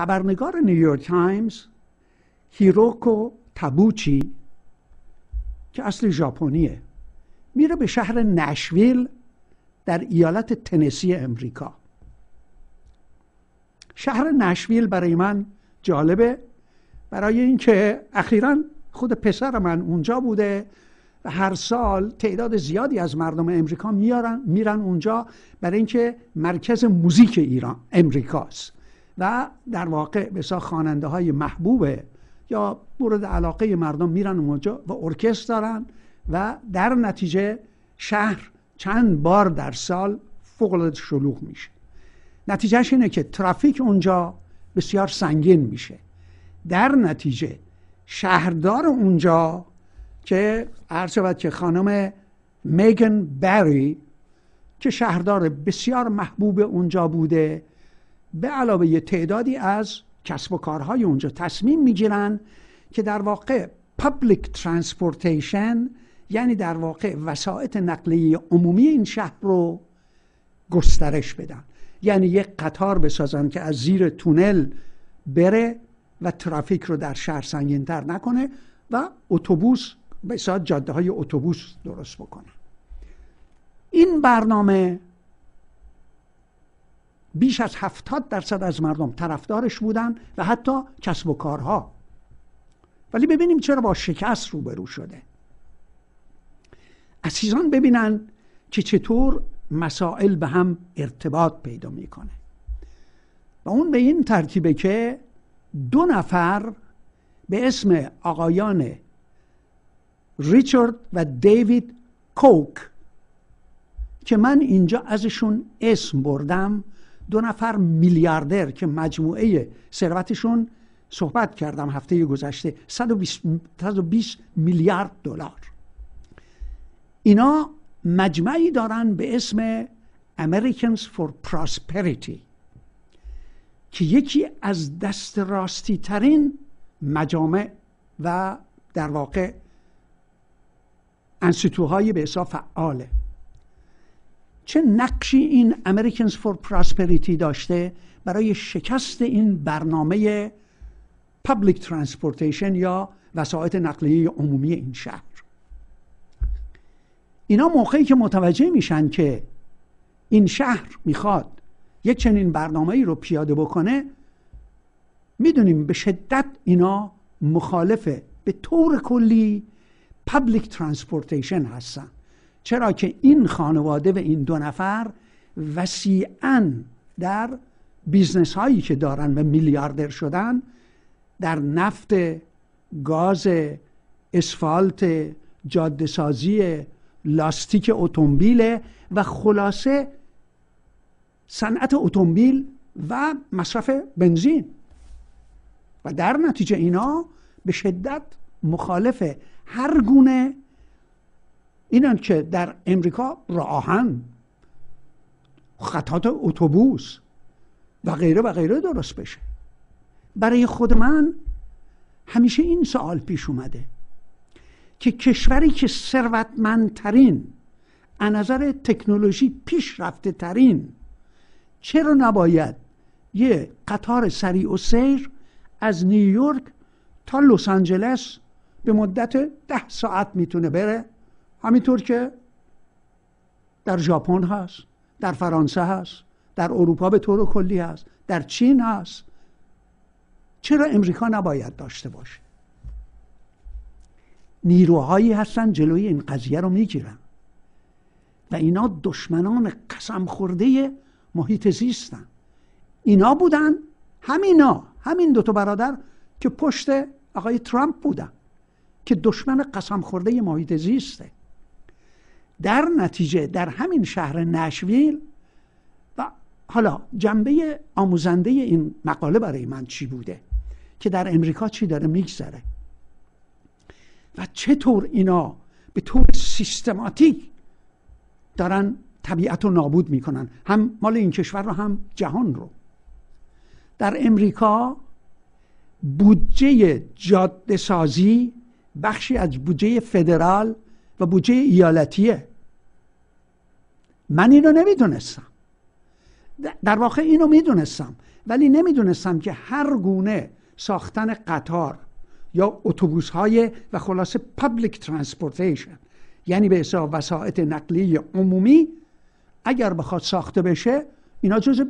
خبرنگار نیویورک تایمز هیروکو تابوچی که اصل ژاپنیه میره به شهر نشویل در ایالت تنسی امریکا. شهر نشویل برای من جالبه برای اینکه اخیرا خود پسر من اونجا بوده و هر سال تعداد زیادی از مردم امریکا میارن میرن اونجا برای اینکه مرکز موزیک ایران امریکاست. و در واقع بسا خواننده های محبوبه یا مورد علاقه مردم میرن اونجا و ارکستر دارن و در نتیجه شهر چند بار در سال فوق شلوغ میشه. نتیجهش اینه که ترافیک اونجا بسیار سنگین میشه. در نتیجه شهردار اونجا که عرض شود که خانم مگان بری که شهردار بسیار محبوب اونجا بوده به علاوه یه تعدادی از کسب و کارهای اونجا تصمیم می‌گیرن که در واقع public transportation یعنی در واقع وسایط نقلیه عمومی این شهر رو گسترش بدن. یعنی یک قطار بسازن که از زیر تونل بره و ترافیک رو در شهر سنگینتر نکنه و اتوبوس به جاده های اتوبوس درست بکنه این برنامه بیش از هفتاد درصد از مردم طرفدارش بودن و حتی کسب و کارها. ولی ببینیم چرا با شکست روبرو شده. عزیزان ببینن که چطور مسائل به هم ارتباط پیدا می‌کنه. و اون به این ترتیبه که دو نفر به اسم آقایان ریچارد و دیوید کوک که من اینجا ازشون اسم بردم دو نفر میلیاردر که مجموعه ثروتشون صحبت کردم هفته گذشته. 120 میلیارد دلار. اینا مجمعی دارن به اسم Americans for Prosperity که یکی از دست راستی ترین مجامع و در واقع انستیتوهای به حساب فعاله. چه نقشی این Americans for Prosperity داشته برای شکست این برنامه Public Transportation یا وسایط نقلیه عمومی این شهر؟ اینا موقعی که متوجه میشن که این شهر می‌خواد یک چنین برنامه ای رو پیاده بکنه می‌دونیم به شدت اینا مخالفه به طور کلی public transportation هستن. چرا که این خانواده و این دو نفر وسیعا در business هایی که دارن و میلیاردر شدن در نفت گاز اسفالت جاده سازی لاستیک اتومبیل و خلاصه صنعت اتومبیل و مصرف بنزین. و در نتیجه اینا به شدت مخالف هر گونه اینن که در امریکا راهن خطات اتوبوس و غیره و غیره درست بشه. برای خود من همیشه این سوال پیش اومده که کشوری که ثروتمندترین از نظر تکنولوژی پیشرفته ترین چرا نباید یه قطار سریع و سیر از نیویورک تا لس آنجلس به مدت ده ساعت می‌تونه بره؟ همینطور که در ژاپن هست در فرانسه هست در اروپا به طور کلی هست در چین هست. چرا امریکا نباید داشته باشه؟ نیروهایی هستن جلوی این قضیه رو می‌گیرن و اینا دشمنان قسم خورده محیط زیستن. اینا بودن همینا همین دوتا برادر که پشت آقای ترامپ بودن که دشمن قسم خورده محیط زیسته. در نتیجه در همین شهر نشویل و حالا جنبه آموزنده این مقاله برای من چی بوده؟ که در امریکا چی داره میگذره؟ و چطور اینا به طور سیستماتیک دارن طبیعت رو نابود می‌کنن؟ هم مال این کشور رو هم جهان رو. در امریکا بودجه جاده سازی بخشی از بودجه فدرال و بودجه ایالتیه. من اینو نمی‌دونستم. در واقع اینو می‌دونستم. ولی نمی‌دونستم که هر گونه ساختن قطار یا اتوبوس های و خلاصه public transportation یعنی به حساب وسایط نقلیه عمومی اگر بخواد ساخته بشه اینا جز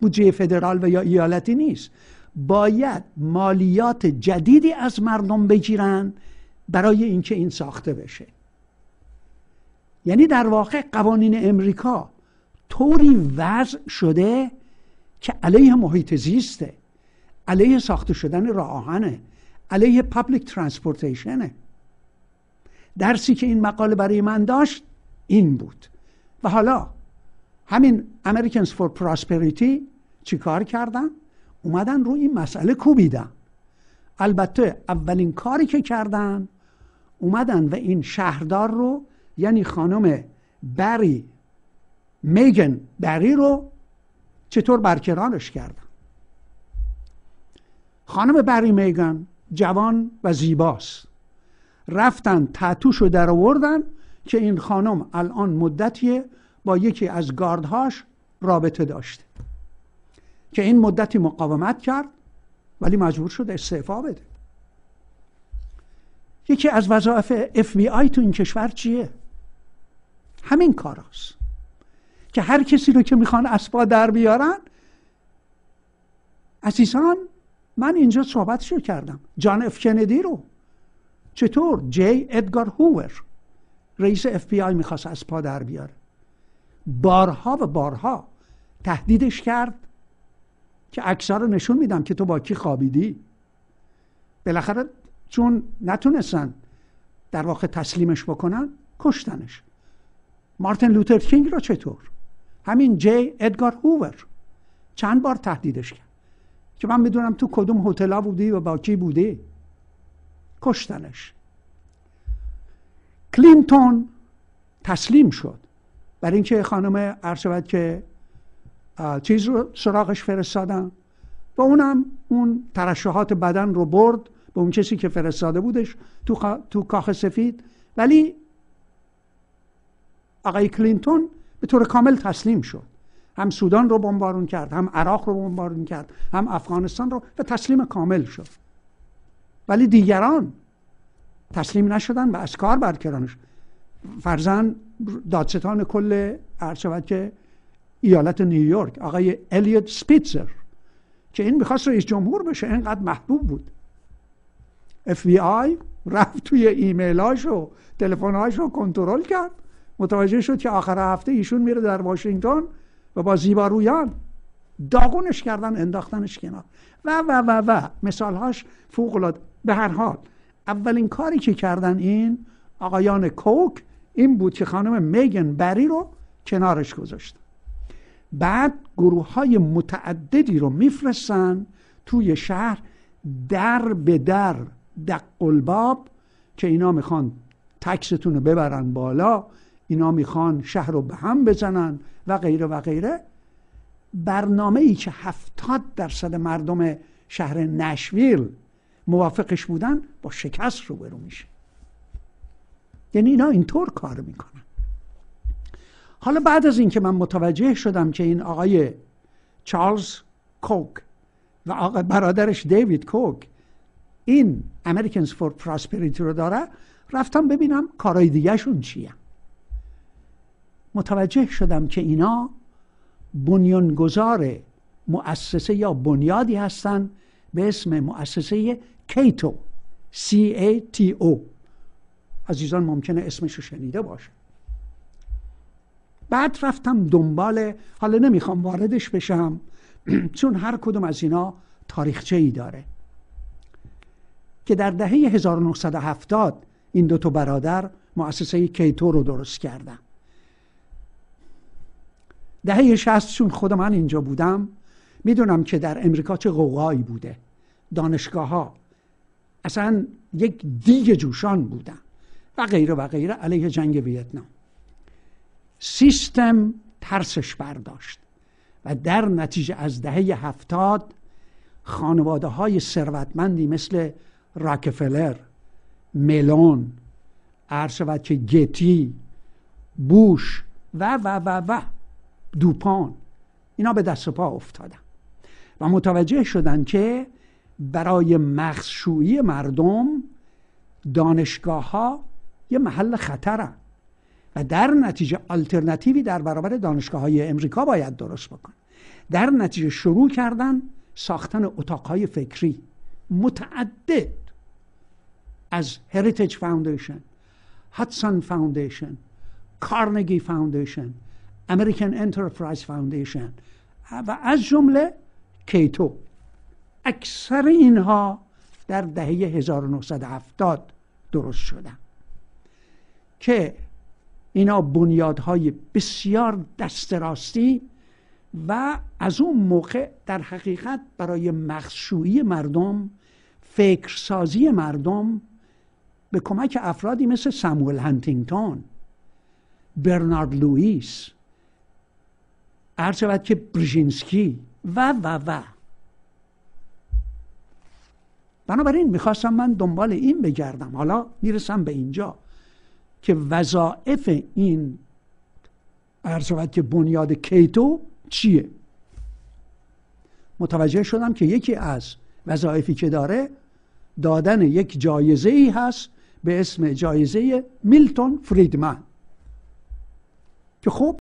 بودجه فدرال و یا ایالتی نیست. باید مالیات جدیدی از مردم بگیرن برای اینکه این ساخته بشه. یعنی در واقع قوانین امریکا طوری وضع شده که علیه محیط زیسته علیه ساخته شدن راه آهنه علیه public transportation ه درسی که این مقاله برای من داشت این بود. و حالا همین Americans for Prosperity چیکار کردن؟ اومدن رو این مسئله کوبیدن. البته اولین کاری که کردن اومدن و این شهردار رو یعنی خانم بری میگن بری رو چطور برکرانش کردن؟ خانم بری میگن جوان و زیباست. رفتن تتوشو در آوردن که این خانم الان مدتی با یکی از گاردهاش رابطه داشته. که این مدتی مقاومت کرد ولی مجبور شد استعفا بده. یکی از وظایف آی تو این کشور چیه؟ همین کار هست. که هر کسی رو که می‌خوان از پا در بیارن عزیزان من اینجا صحبتشو کردم. جان اف کندی رو. چطور؟ جی ادگار هوور رئیس اف بی آی می‌خواست از پا در بیاره. بارها و بارها تهدیدش کرد که عکسها رو نشون میدم که تو با کی خوابیدی. بالاخره چون نتونستن در واقع تسلیمش بکنن کشتنش. مارتین لوتر کینگ رو چطور؟ همین جی ادگار هوور. چند بار تهدیدش کرد. که من می‌دونم تو کدوم هتل بودی و با کی بودی. کشتنش. کلینتون تسلیم شد. برای اینکه خانم عرض که چیز رو سراغش فرستادن. و اونم اون ترشحات بدن رو برد. به اون کسی که فرستاده بودش تو, تو کاخ سفید. ولی آقای کلینتون به طور کامل تسلیم شد. هم سودان رو بمبارون کرد هم عراق رو بمبارون کرد هم افغانستان رو و تسلیم کامل شد. ولی دیگران تسلیم نشدن و از کار برکرانش فرزن دادستان کل عرض که ایالت نیویورک آقای الیوت سپیتزر که این می‌خواست رئیس جمهور بشه اینقدر محبوب بود. بی آی رفت توی ایمیلاش و تلفنهاش رو کنترل کرد. متوجه شد که آخر هفته ایشون میره در واشنگتن و با زیبارویان داغونش کردن انداختنش کنار. و و و و مثالهاش فوق العاده به هر حال اولین کاری که کردن این آقایان کوک این بود که خانم میگن بری رو کنارش گذاشت. بعد گروه های متعددی رو میفرستن توی شهر در به در دق که اینا می‌خوان تکستون رو ببرن بالا. اینا می‌خوان شهر رو به هم بزنن و غیره و غیره. برنامه ای که هفتاد درصد مردم شهر نشویل موافقش بودن با شکست رو برو میشه. یعنی اینا اینطور کار می‌کنن. حالا بعد از اینکه من متوجه شدم که این آقای چارلز کوک و آقای برادرش دیوید کوک این Americans for Prosperity رو داره رفتم ببینم کارهای دیگهشون چیه. متوجه شدم که اینا بنیانگذار مؤسسه یا بنیادی هستند به اسم مؤسسه کیتو C-A-T-O عزیزان ممکنه اسمش رو شنیده باشه. بعد رفتم دنبال حالا نمی‌خوام واردش بشم چون هر کدوم از اینا تاریخچه ای داره. که در دهه 1970 این دو تا برادر مؤسسه کیتو رو درست کردن. دهه 60 چون خود من اینجا بودم می‌دونم که در امریکا چه قوقایی بوده. دانشگاه ها اصلا یک دیگ جوشان بودن و غیره و غیره علیه جنگ ویتنام. سیستم ترسش برداشت و در نتیجه از دهه هفتاد خانواده های ثروتمندی مثل راکفلر ملون عرض شود که گتی بوش و و و و دوپان. اینا به دست پا افتادن. و متوجه شدن که برای مغزشویی مردم دانشگاه ها یه محل خطرن. و در نتیجه آلترناتیوی در برابر دانشگاه های امریکا باید درست بکن. در نتیجه شروع کردن ساختن اتاقهای فکری. متعدد. از Heritage Foundation Hudson Foundation Carnegie Foundation American Enterprise Foundation و از جمله Cato. اکثر اینها در دهه 1970 درست شدن. که اینا بنیادهای بسیار دستراستی و از اون موقع در حقیقت برای مخشویی مردم فکرسازی مردم به کمک افرادی مثل ساموئل هنتینگتون برنارد لوئیس عرض شود که برژینسکی و و و. بنابراین می‌خواستم من دنبال این بگردم. حالا می‌رسم به اینجا که وظائف این عرض که بنیاد کیتو چیه. متوجه شدم که یکی از وظایفی که داره دادن یک جایزه ای هست به اسم جایزه میلتون فریدمن. که خب